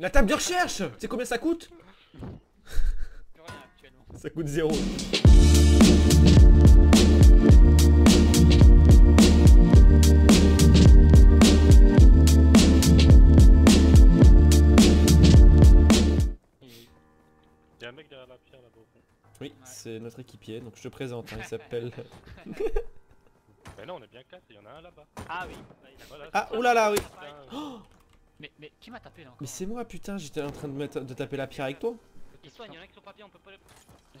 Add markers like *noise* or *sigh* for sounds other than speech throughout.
La table de recherche Tu sais combien ça coûte? Plus rien actuellement. Ça coûte zéro. Il y a un mec derrière la pierre là-bas au fond. Oui, c'est notre équipier, donc je te présente, hein, il s'appelle... *laughs* Mais là on est bien 4 il y en a un là-bas. Ah oui. Voilà. Ah, oulala, oui Mais, mais qui m'a tapé là encore Mais c'est moi, putain, j'étais en train de, mettre, de taper la pierre avec toi. Il soigne, il y en a qui sont pas bien, on peut pas les. Oh euh,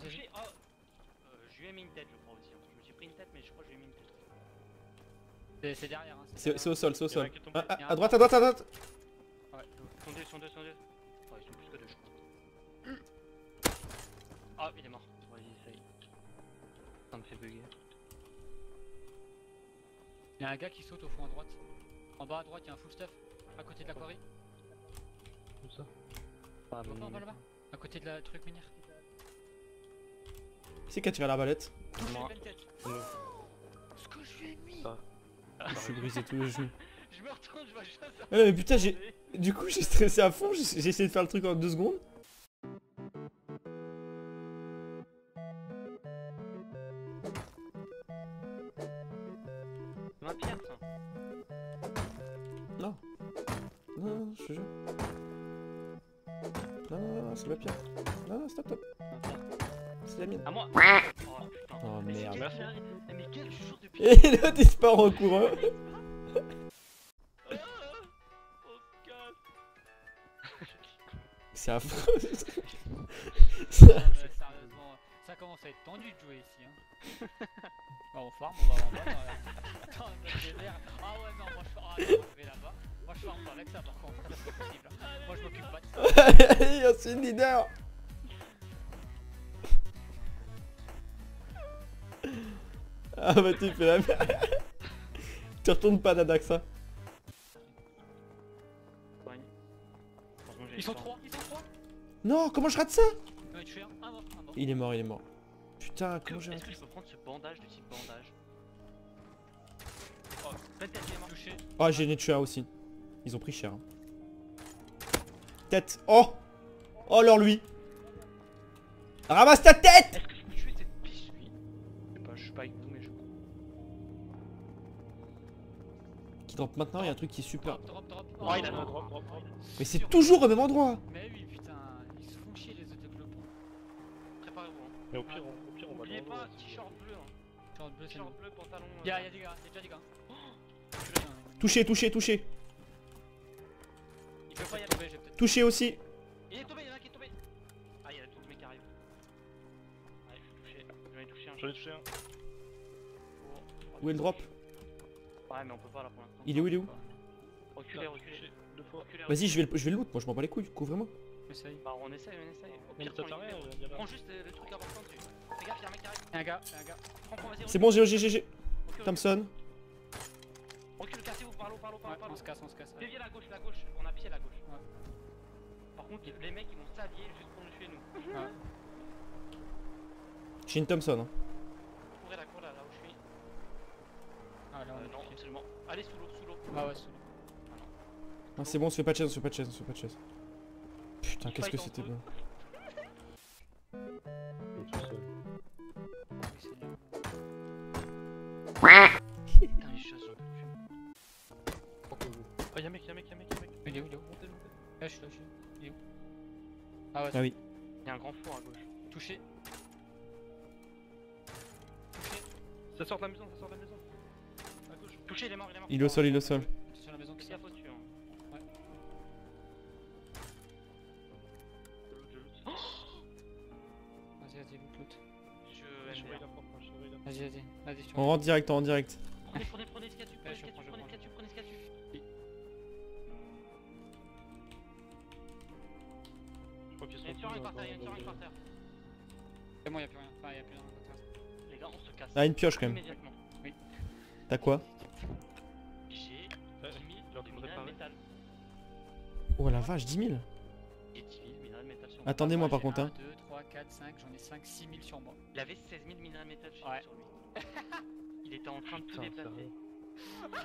Je lui ai mis une tête, je crois aussi. hein. Je me suis pris une tête, mais je crois que je lui ai mis une tête. C'est c'est derrière. Hein, C'est au sol, c'est au sol. Ah, ah, à droite, à droite, à droite Ouais. Ils sont deux, ils sont deux, ils sont deux. Oh, ils sont plus que deux, je crois. Ah, *clears throat* il est mort. Vas-y, essaye. Ça me fait bugger. Il y a un gars qui saute au fond à droite. En bas à droite, il y a un full stuff. À côté de la quarry. Où ça Ah, en bas là-bas À côté de la truc minière. C'est qui a tiré l'arbalète Touché, Moi. Ce que je lui ai mis Ça. Je me suis brisé tous les genoux. *laughs* Je me retourne, je vois juste ça. Non, mais putain, j'ai... Du coup, j'ai stressé à fond, j'ai j'ai essayé de faire le truc en deux secondes. Ma pierre, je te jure. Non, non, non, c'est ma pierre. Non, non, stop, stop. C'est la mienne. À moi. Oh putain. Oh Mais merde. quel Mais quel jour depuis. *laughs* Et l'autre il se part en courant. *laughs* C'est affreux. *laughs* Non, mais Sérieusement, ça commence à être tendu de jouer ici. Hein. Bah, on farm, on va en bas. Attends. Ah ouais, non, moi je. Ah, non, je vais là-bas. Moi je farm pas avec ça par contre, c'est pas possible. Moi je m'occupe pas de ça. Il y a aussi une leader. *laughs* Ah bah tu fais la merde. *laughs* Tu retournes pas Nadaxa. J'ai Ils sont trois, ils sont trois? Non, comment je rate ça? Tu fais un, un mort, un mort. Il est mort, il est mort. Putain, comment j'ai Est-ce que raté je peux prendre ce bandage de type bandage? Oh, peut-être qu'il est mort. Touché. Ah, j'ai tué un aussi. Ils ont pris cher. hein. Tête. Oh Oh alors lui Ramasse ta tête Est-ce que je peux tuer cette biche lui Je sais pas, je suis pas avec vous, mais je. Qui drop maintenant, il y a un truc qui est super. Drop, drop, drop. Oh, il a Drop, drop, drop. Mais c'est toujours au même endroit Mais oui, putain, ils se font chier les autoglopons. Préparez-vous. Hein. Mais au pire, on, au pire, on va Oubliez pas, t-shirt bleu. Hein. T-shirt bleu, c'est T-shirt bon. bleu, pantalon. Y'a euh, y'a des gars, y'a déjà des gars. Touché, touché, touché Touché aussi Il est tombé, il y en a un qui est tombé. Ah, il y a tous mes qui arrivent. Ah, il faut toucher. Je vais toucher un. J'en ai touché un. Où est le drop Ouais, mais on peut pas là pour l'instant. Il est où, il est où Reculez, reculez. Touché Vas-y, je vais, le, je vais le loot, moi je m'en bats les couilles, couvre-moi. Essaye. Bah, on essaye, on essaye. Au Mais pire, prends les Prends juste le, le truc important dessus. Fais gaffe, y'a un mec qui arrive. Y'a un gars, y'a un gars. Prends, prends, vas-y. C'est bon, j'ai j'ai, j'ai, Thompson. Recule, cassez-vous par l'eau, par l'eau, par l'eau, on se casse, on se casse. ouais. Déviez la gauche, la gauche. Contre, les mecs ils vont s'allier juste pour nous tuer nous. Ouais. J'ai une Thompson. Hein. Courez là, courez là, là où je suis. Ah là, on Euh, est non, absolument. Allez sous l'eau, sous l'eau. Ah ouais, sous Non, c'est bon, on se fait pas de chaise, on se fait pas de chaise, on se fait pas de chaise. Putain, qu'est-ce que c'était bien. Il est tout seul. Putain, les peux plus. Oh, y'a un mec, y'a un mec, y'a un mec, y'a un mec. Il est où, il est où? Montez, montez. Là, je suis là, je suis là. Ah ouais, Ah oui. Il y a un grand four à gauche. touché. Touché. Ça sort de la maison, ça sort de la maison. À gauche. Touché, il est mort, il est mort. Il est au sol, il est au sol. Sur la maison qui loot. Vas-y, vas-y, loot, loot. Je la porte, la. Vas-y, vas-y. Vas-y, tu On rentre direct, on rentre direct. Prenez, prenez, prenez ce qu'il y a dessus, prenez ce qu'il y a dessus, prenez ce qu'il y a dessus, Il y a une tous par terre, il y a une dans- par terre. C'est bon, y'a plus rien. Enfin, y'a plus rien Les gars, on se casse. Ah, une pioche quand même. Immédiatement. T'as quoi J'ai Ouais, 10 000 il est en train de métal. Oh la vache, 10 000 Et 10 000 minerais de métal sur moi. Attendez-moi par contre, 1, hein. 2, 3, 4, 5, j'en ai 5, 6 000 sur moi. Il avait 16 000 minerais de métal sur lui. *laughs* Il était en train de tout déplacer.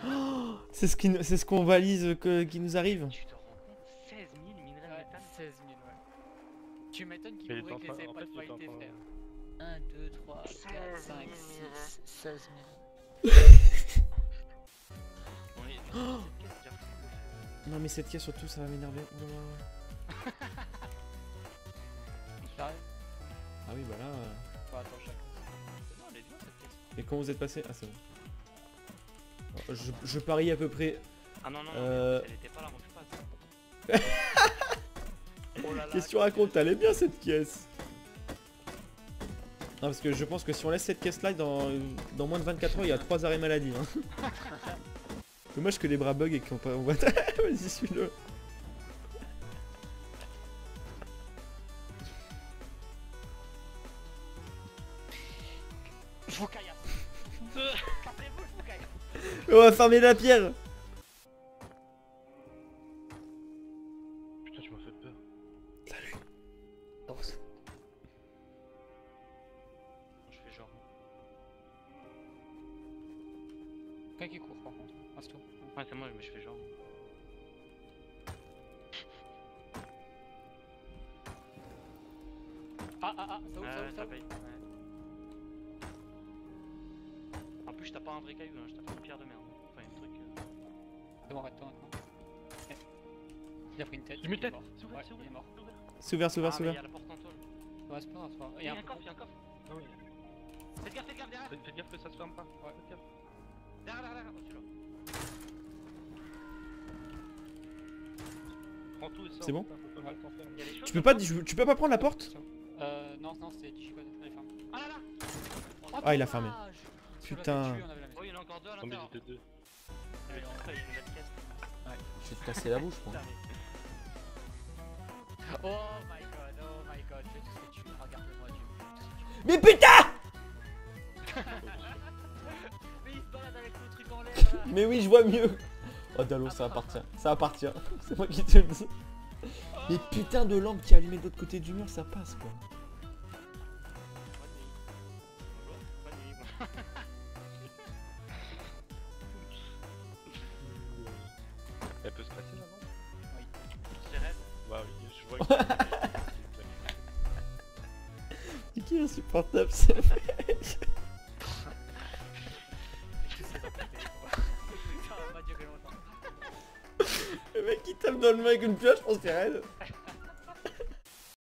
*gasps* C'est ce qui- c'est ce qu'on valise que- qui nous arrive Tu te rends compte? 16 000 minerais de métal Tu m'étonnes qu'il pourrait que les en pas fait, de train- frère. 1, 2, 3, 4, 5, 6, 16 On est. Oh Qu'est-ce qu'il y a Non mais cette caisse surtout ça va m'énerver. Oh là là. 000. Sérieux? Ah oui bah là... euh, Bon, attends, chaque. Non, elle est bien cette pièce. Et quand vous êtes passé Ah c'est bon. Je, je parie à peu près... Ah non, non, non, Euh. elle était pas là, moi je *laughs* Qu'est-ce que tu racontes Elle est bien cette caisse Non parce que je pense que si on laisse cette caisse là dans, dans moins de 24 heures il y a 3 arrêts maladie. Hein. *laughs* Dommage que les bras bug et qu'on pas... voit- *laughs* Vas-y suis-le. Je vous caillasse Cassez-vous, je vous caillasse On va farmer la pierre Quelqu'un qui court par contre, c'est tout. Ouais, c'est moi, mais je fais genre. Ah ah ah, ça ouvre, ça ouvre, ça ouvre. Ouais. En plus, je tape pas un vrai caillou, hein, je tape une pierre de merde. Enfin, un truc. euh, C'est bon, arrête-toi maintenant. Ok. Il a pris une tête. J'ai mis il est tête. ouvert, Ouais, c'est il est ouvert. mort. C'est ouvert, c'est ouvert, Ah, c'est mais il y ouvert. a la porte en tôle. Ouais, c'est pas grave, c'est pas grave. Il y a un coffre, il y a un coffre. Ah oui. Faites gaffe, faites gaffe derrière. Faites, faites gaffe que ça se ferme pas. Ouais. Faites gaffe. Derrière, derrière, derrière. Oh, celui-là. Prends tout et sors. C'est bon Ouais. Il. Tu peux pas, tu, tu peux pas prendre la porte? Euh, non, non, c'est Digicode, elle est fermée. Ah là là Ah, il a fermé. Putain. la. Oh, il y en a encore deux à Non, mais l'intérieur. j'étais deux. Il y a une nouvelle caisse. Je vais te casser la bouche, moi. Oh my god, oh my god, je vais tous les tuer. Regarde-moi, Dieu. je vais tous les tuer. Mais putain Mais oui, je vois mieux Oh Dalo, ça appartient. Ça appartient. *laughs* C'est moi qui te le dis. Mais putain de lampe qui est allumée de l'autre côté du mur, ça passe quoi. Elle peut se passer là, non? C'est raide. Bah oui, je vois que. *laughs* C'est qui est insupportable ce mec? Dans le mec avec une pioche, je pense que c'est raide.